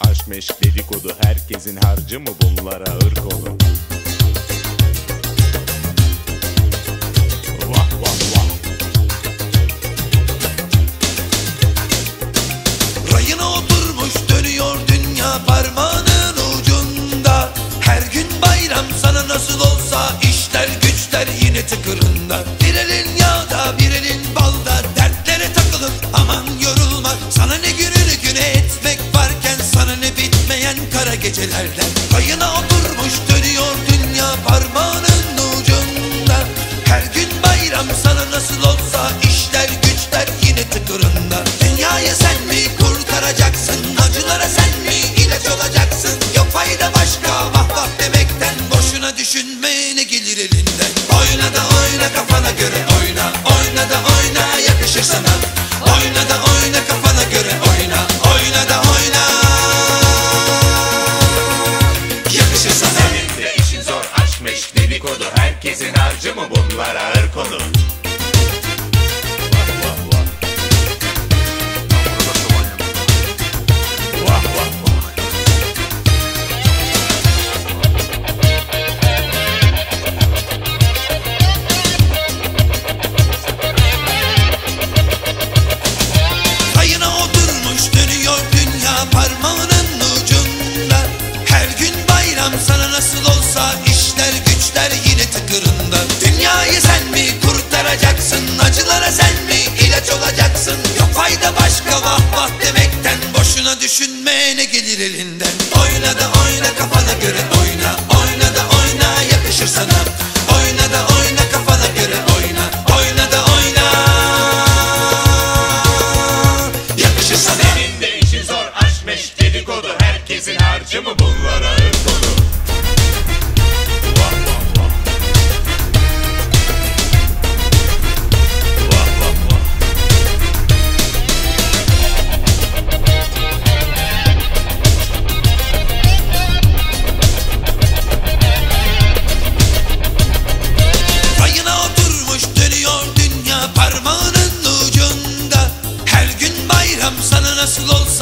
aşk meşk dedikodu. Herkesin harcı mı bunlara ırk olur? Vah vah vah. Rayına oturmuş dönüyor dünya parmağının ucunda. Her gün bayram sana nasıl olsa işler güçler yine tıkırında. Bir gecelerden. Rayına oturmuş gelir elinden. Oyna da oyna kafana göre oyna. Oyna da oyna yakışır sana. Oyna da oyna kafana göre oyna. Oyna da oyna. Yakışır sana. Senin de işin zor aşk meşk dedikodu. Herkesin harcı mı bunlara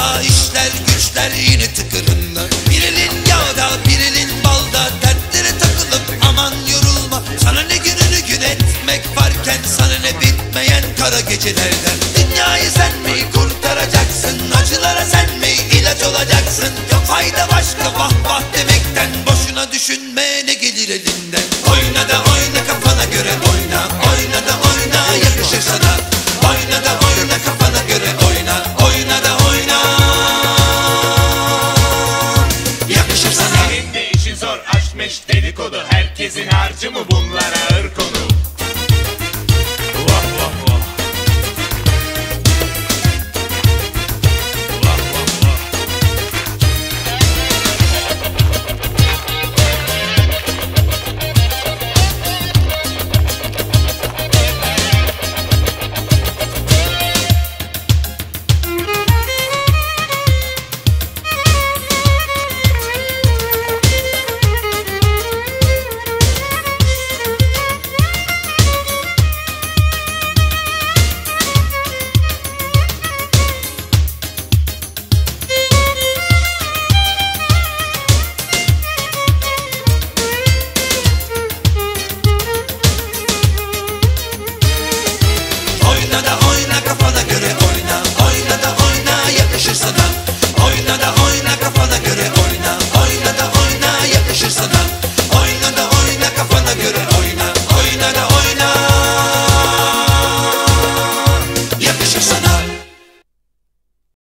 olsa işler güçler yine tıkırında. Bir elin yağda bir elin balda. Dertlere takılıp aman yorulma. Sana ne gününü gün etmek varken sana ne bitmeyen kara gecelerden. Dünyayı sen mi kurtaracaksın? Acılara sen mi ilaç olacaksın? Yok fayda başka vah vah demekten boşuna düşünme